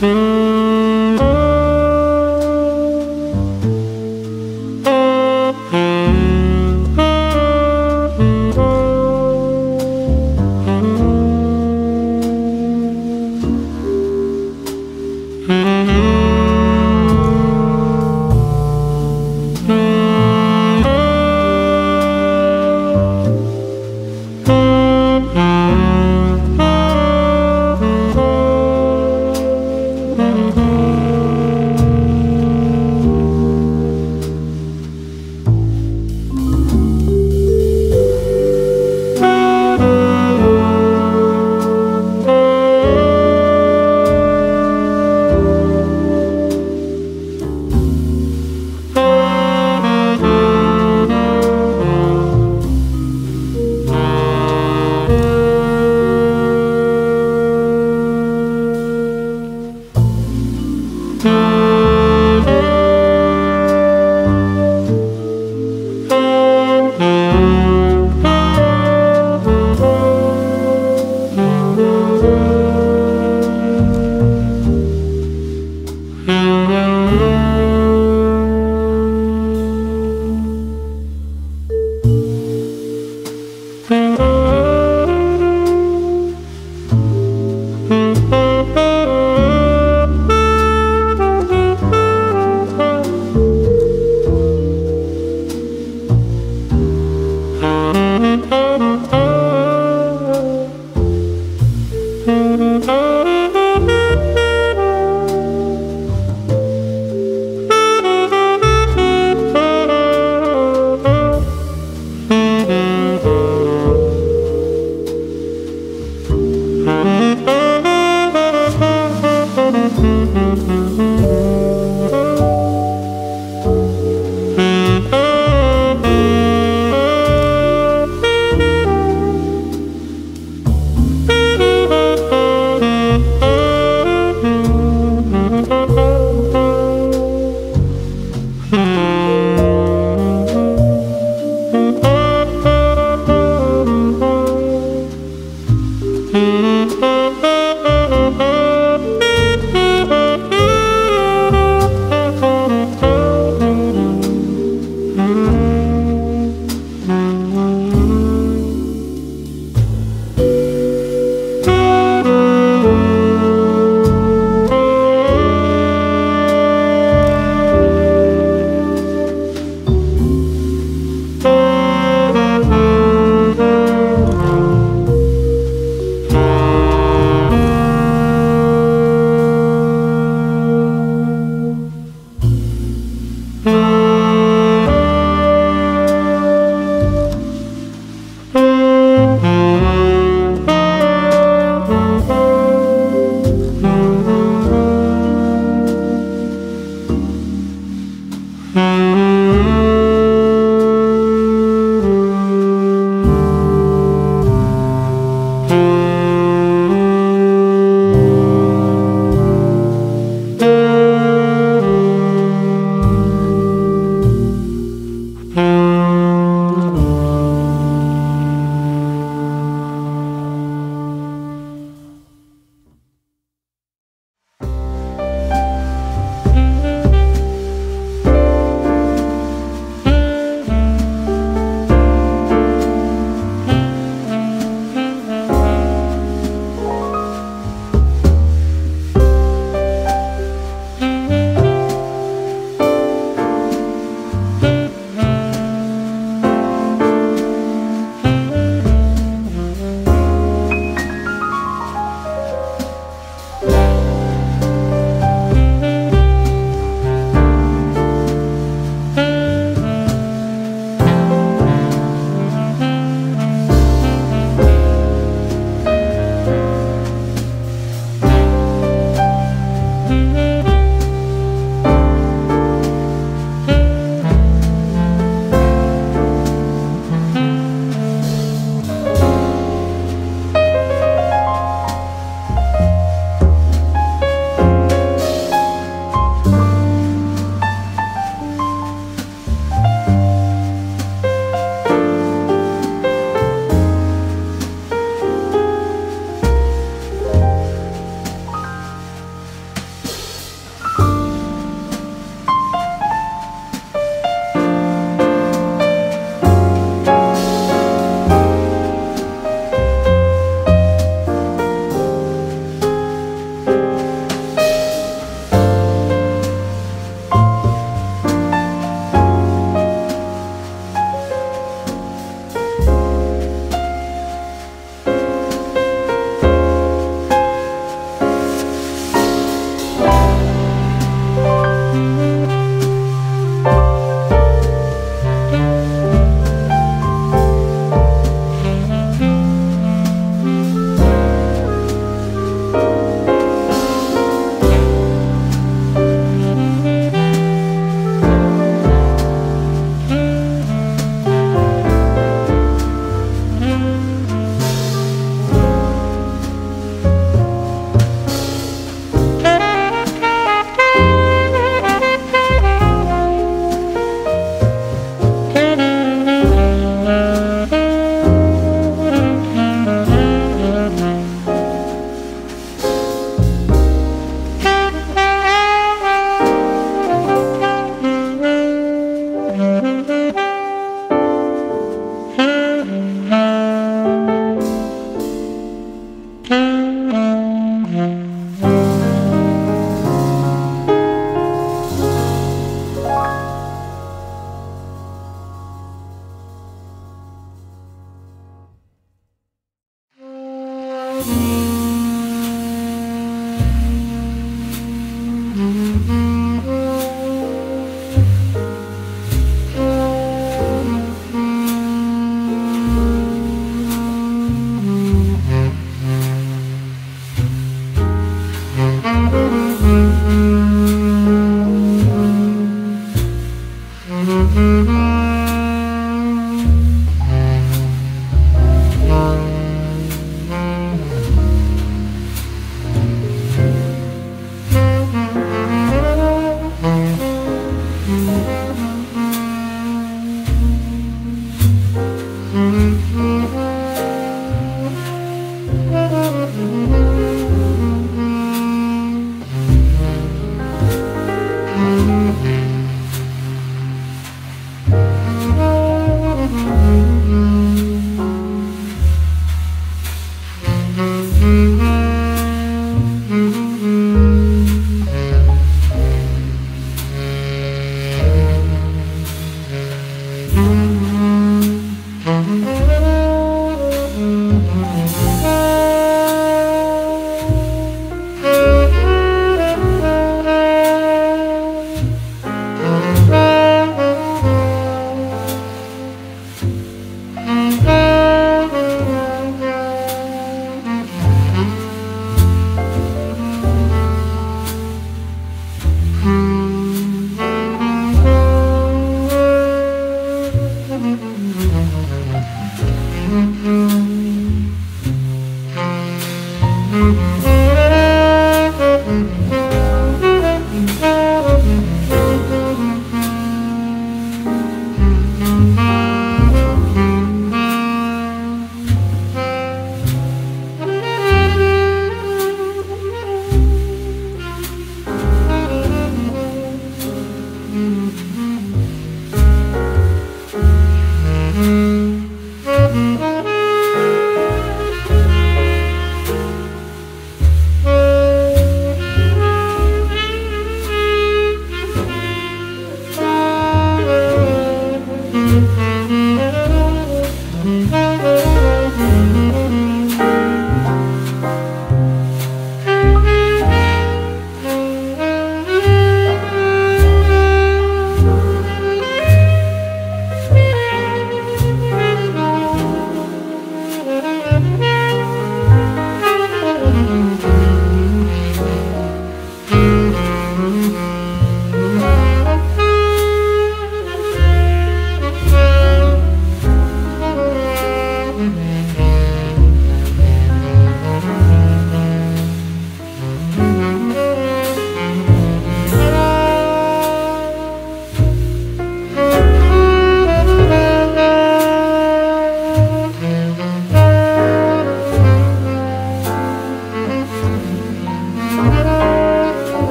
Mm-hmm.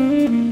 Mm-hmm.